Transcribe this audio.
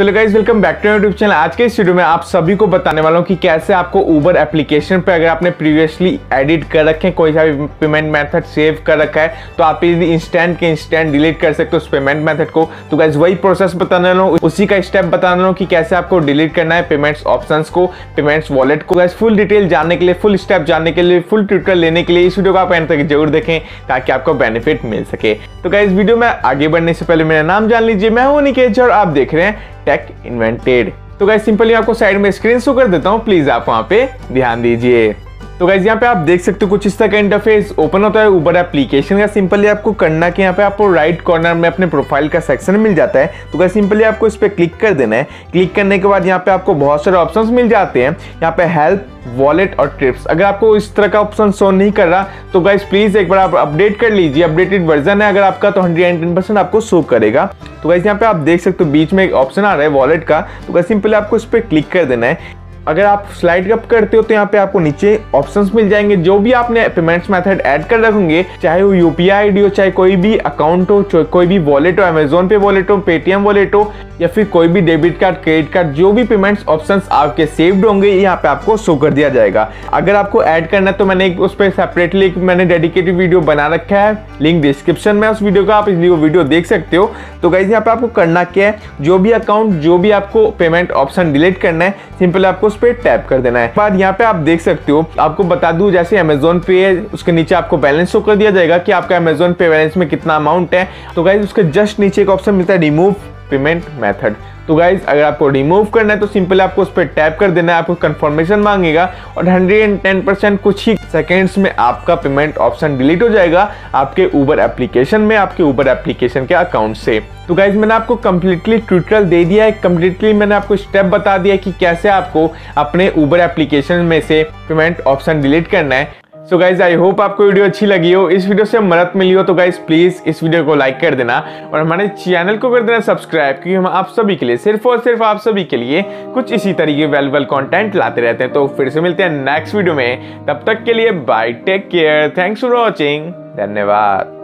चलो guys welcome back to YouTube channel आज के इस वीडियो में आप सभी को बताने वाला हूँ कि कैसे आपको ऊबर एप्लीकेशन पे अगर आपने प्रीवियसली एडिट कर रखे हैं, कोई सा भी पेमेंट मेथड सेव कर रखा है तो आप इजी इंस्टेंट के इंस्टेंट डिलीट कर सकते हो उस पेमेंट मेथड को। तो गाइज़ वही प्रोसेस बताने वाला हूँ। उसी का स्टेप बताने वाला हूँ कि कैसे आपको डिलीट करना है पेमेंट्स ऑप्शन को पेमेंट्स वॉलेट को। गाइज़ फुल डिटेल जानने के लिए फुल स्टेप जानने के लिए फुल ट्यूटर लेने के लिए इस वीडियो को आप एंड तक ज़रूर देखें ताकि आपको बेनिफिट मिल सके। तो गाइज़ वीडियो में आगे बढ़ने से पहले मेरा नाम जान लीजिए। मैं हूँ निकेश और आप देख रहे हैं टेक इन्वेंटेड तो गाइज़ सिंपली आपको साइड में स्क्रीन शो कर देता हूँ। प्लीज़ आप वहाँ पे ध्यान दीजिए। तो गाइज़ यहाँ पे आप देख सकते हो कुछ इस तरह का इंटरफेस ओपन होता है ऊबर एप्लीकेशन का सिंपली आपको करना कि यहाँ पे आपको राइट कॉर्नर में अपने प्रोफ़ाइल का सेक्शन मिल जाता है। तो गाइज़ सिंपली आपको इस पर क्लिक कर देना है। क्लिक करने के बाद यहाँ पे आपको बहुत सारे ऑप्शन मिल जाते हैं। यहाँ पे हेल्प वॉलेट और ट्रिप्स अगर आपको इस तरह का ऑप्शन शो नहीं कर रहा तो गाइज़ प्लीज़ एक बार आप अपडेट कर लीजिए। अपडेटेड वर्जन है, अगर आपका तो हंड्रेड एंड परसेंट आपको शो करेगा। तो गाइज़ यहाँ पे आप देख सकते हो, बीच में एक ऑप्शन आ रहा है वॉलेट का। तो गाइज़ सिंपली आपको इस पर क्लिक कर देना है। अगर आप स्लाइड अप करते हो तो यहाँ पे आपको नीचे ऑप्शंस मिल जाएँगे। जो भी आपने पेमेंट्स मेथड ऐड कर रखेंगे, चाहे वो यूपीआई आईडी हो, चाहे कोई भी अकाउंट हो कोई भी वॉलेट हो अमेजोन पे वॉलेट हो पेटीएम वॉलेट हो, या फिर कोई भी डेबिट कार्ड क्रेडिट कार्ड जो भी पेमेंट्स ऑप्शंस आपके सेव्ड होंगे, यहाँ पे आपको शो कर दिया जाएगा। अगर आपको ऐड करना है तो मैंने उस पर सेपरेटली मैंने डेडिकेटेड वीडियो बना रखा है। लिंक डिस्क्रिप्शन में उस वीडियो का, आप इसलिए वो वीडियो देख सकते हो। तो गाइज़ यहाँ पे आपको करना क्या है? जो भी अकाउंट जो भी आपको पेमेंट ऑप्शन डिलीट करना है सिंपल आपको उस पर टैप कर देना है। बाद यहाँ पे आप देख सकते हो, आपको बता दू, जैसे अमेजोन पे है, उसके नीचे आपको बैलेंस शो कर दिया जाएगा कि आपका अमेजोन पे बैलेंस में कितना अमाउंट है। तो गाइज़ उसके जस्ट नीचे एक ऑप्शन मिलता है रिमूव पेमेंट मेथड तो गाइज़ अगर आपको रिमूव करना है तो सिंपल आपको उस पर टैप कर देना है, आपको कंफर्मेशन मांगेगा और 110 परसेंट कुछ ही सेकेंड्स में आपका पेमेंट ऑप्शन डिलीट हो जाएगा आपके ऊबर एप्लीकेशन में, आपके ऊबर एप्लीकेशन के अकाउंट से। तो गाइज़ मैंने आपको कंप्लीटली ट्यूटोरियल दे दिया है कम्प्लीटली मैंने आपको स्टेप बता दिया कि कैसे आपको अपने ऊबर एप्लीकेशन में से पेमेंट ऑप्शन डिलीट करना है। सो गाइज़ आई होप आपको वीडियो अच्छी लगी हो। इस वीडियो से मदद मिली हो तो गाइज़ प्लीज़ इस वीडियो को लाइक कर देना और हमारे चैनल को कर देना सब्सक्राइब क्योंकि हम आप सभी के लिए, सिर्फ़ और सिर्फ़ आप सभी के लिए कुछ इसी तरीके वैल्यूबल कॉन्टेंट लाते रहते हैं। तो फिर से मिलते हैं नेक्स्ट वीडियो में। तब तक के लिए bye take care thanks for watching धन्यवाद।